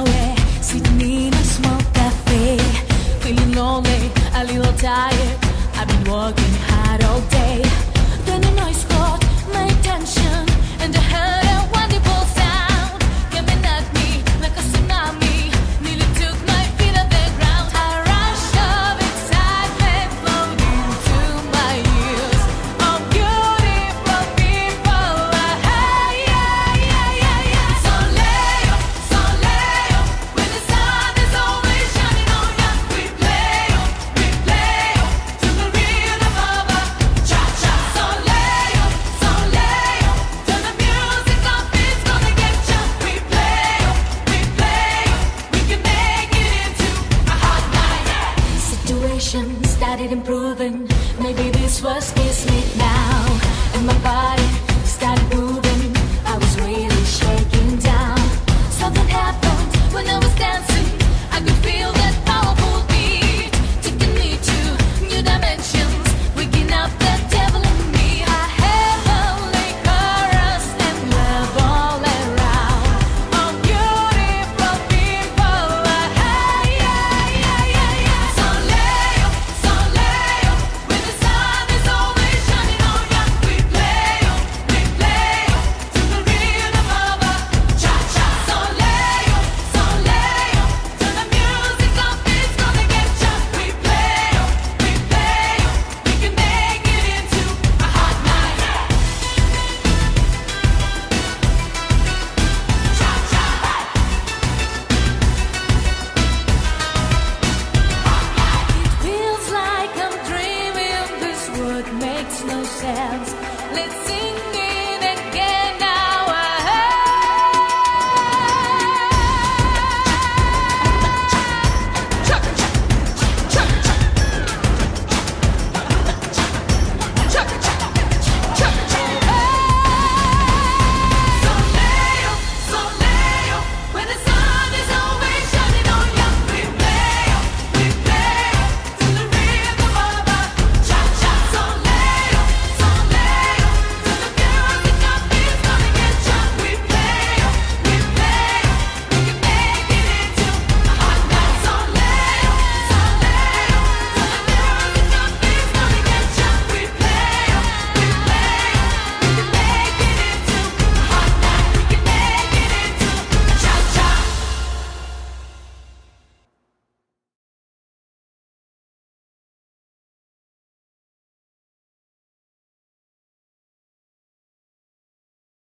away Sitting in a small cafe Feeling lonely, a little tired. Started improving. Maybe this was kismet makes no sense. Let's sing.